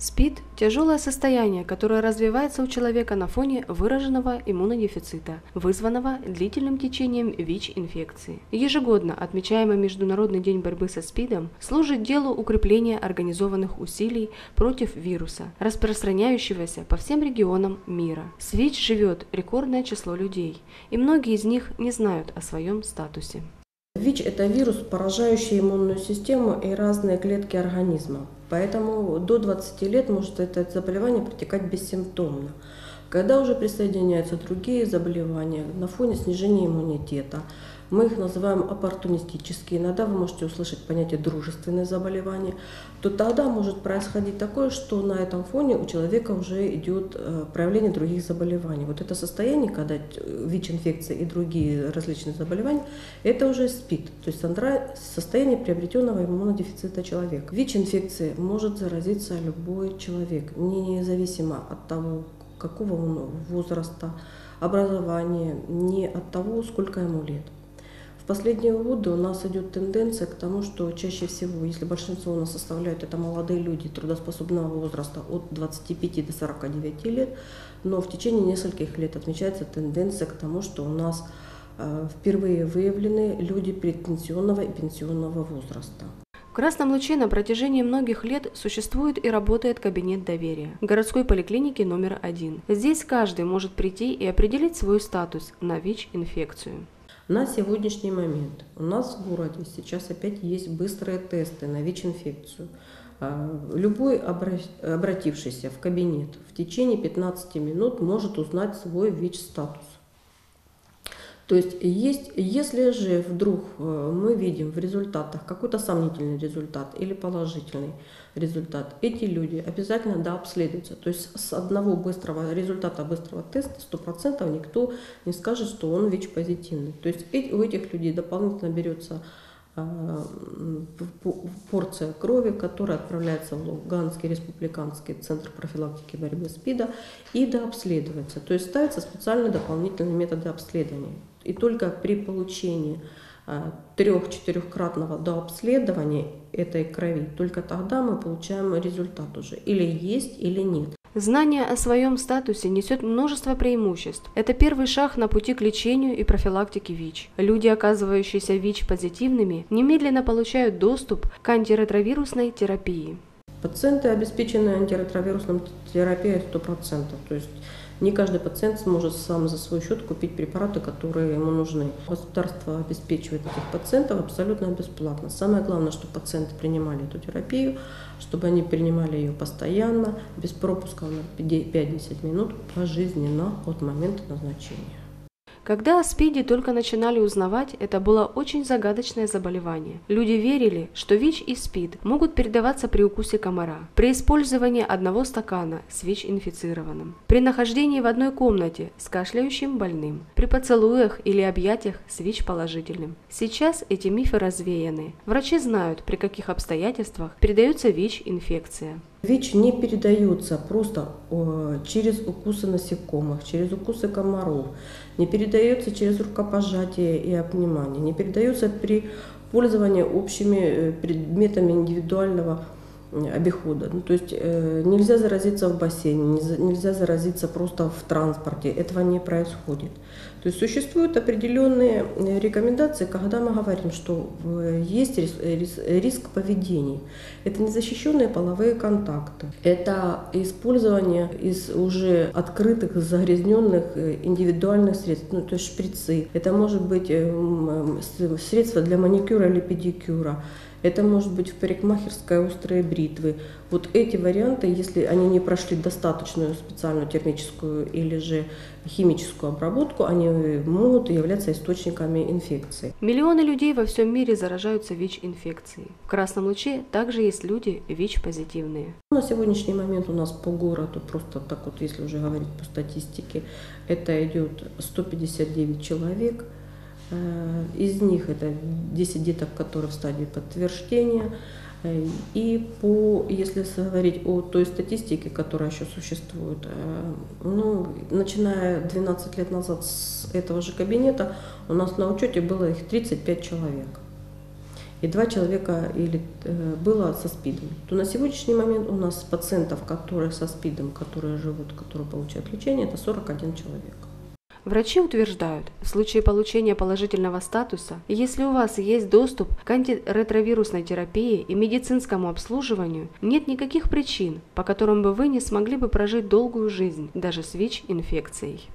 СПИД – тяжелое состояние, которое развивается у человека на фоне выраженного иммунодефицита, вызванного длительным течением ВИЧ-инфекции. Ежегодно отмечаемый Международный день борьбы со СПИДом служит делу укрепления организованных усилий против вируса, распространяющегося по всем регионам мира. С ВИЧ живет рекордное число людей, и многие из них не знают о своем статусе. ВИЧ – это вирус, поражающий иммунную систему и разные клетки организма. Поэтому до 20 лет может это заболевание протекать бессимптомно. Когда уже присоединяются другие заболевания на фоне снижения иммунитета, мы их называем оппортунистические. Иногда вы можете услышать понятие дружественное заболевание. То тогда может происходить такое, что на этом фоне у человека уже идет э, проявление других заболеваний. Вот это состояние, когда ВИЧ-инфекция и другие различные заболевания, это уже СПИД, то есть состояние приобретенного иммунодефицита человека. ВИЧ-инфекцией может заразиться любой человек, независимо от того, какого он возраста, образования, не от того, сколько ему лет последние годы у нас идет тенденция к тому, что чаще всего, если большинство у нас составляют это молодые люди трудоспособного возраста от 25 до 49 лет, но в течение нескольких лет отмечается тенденция к тому, что у нас э, впервые выявлены люди предпенсионного и пенсионного возраста. В Красном Луче на протяжении многих лет существует и работает кабинет доверия городской поликлиники номер один. Здесь каждый может прийти и определить свой статус на ВИЧ-инфекцию. На сегодняшний момент у нас в городе сейчас опять есть быстрые тесты на ВИЧ-инфекцию. А, любой обратившийся в кабинет в течение 15 минут может узнать свой ВИЧ-статус. То есть, есть, если же вдруг э, мы видим в результатах какой-то сомнительный результат или положительный результат, эти люди обязательно дообследуются. То есть с одного быстрого результата быстрого теста 100% никто не скажет, что он ВИЧ-позитивный. То есть у этих людей дополнительно берется а, порция крови, которая отправляется в Луганский республиканский центр профилактики борьбы с СПИДа и дообследуется. То есть ставятся специальные дополнительные методы обследования. И только при получении а, трех-четырехкратного дообследования этой крови, только тогда мы получаем результат уже, или есть, или нет. Знание о своем статусе несет множество преимуществ. Это первый шаг на пути к лечению и профилактике ВИЧ. Люди, оказывающиеся ВИЧ-позитивными, немедленно получают доступ к антиретровирусной терапии. Пациенты обеспечены антиретровирусной терапией 100%. То есть не каждый пациент сможет сам за свой счет купить препараты, которые ему нужны. Государство обеспечивает этих пациентов абсолютно бесплатно. Самое главное, чтобы пациенты принимали эту терапию, чтобы они принимали ее постоянно, без пропуска на 5-10 минут пожизненно от момента назначения. Когда о СПИДе только начинали узнавать, это было очень загадочное заболевание. Люди верили, что ВИЧ и СПИД могут передаваться при укусе комара, при использовании одного стакана с ВИЧ-инфицированным, при нахождении в одной комнате с кашляющим больным, при поцелуях или объятиях с ВИЧ-положительным. Сейчас эти мифы развеяны. Врачи знают, при каких обстоятельствах передается ВИЧ-инфекция. ВИЧ не передается просто э, через укусы насекомых, через укусы комаров, не передается через рукопожатие и обнимание, не передается при пользовании общими э, предметами индивидуального обихода. Ну, то есть э, нельзя заразиться в бассейне, нельзя заразиться просто в транспорте, этого не происходит. То есть существуют определенные э, рекомендации, когда мы говорим, что э, есть риск, э, риск поведений. Это незащищенные половые контакты, это использование из уже открытых, загрязненных индивидуальных средств, ну, то есть шприцы. Это может быть средства для маникюра или педикюра. Это может быть в парикмахерской острые бритвы. Вот эти варианты, если они не прошли достаточную специальную термическую или же химическую обработку, они могут являться источниками инфекции. Миллионы людей во всем мире заражаются ВИЧ-инфекцией. В Красном Луче также есть люди ВИЧ-позитивные. На сегодняшний момент у нас по городу, просто так вот, если уже говорить по статистике, это идет 159 человек – из них это 10 деток, которые в стадии подтверждения. Э, и по, если говорить о той статистике, которая еще существует, э, ну, начиная 12 лет назад с этого же кабинета, у нас на учете было их 35 человек. и два человека или, э, было со СПИДом, то на сегодняшний момент у нас пациентов, которые со СПИДом, которые живут, которые получают лечение, это 41 человек. Врачи утверждают, в случае получения положительного статуса, если у вас есть доступ к антиретровирусной терапии и медицинскому обслуживанию, нет никаких причин, по которым бы вы не смогли бы прожить долгую жизнь, даже с ВИЧ-инфекцией.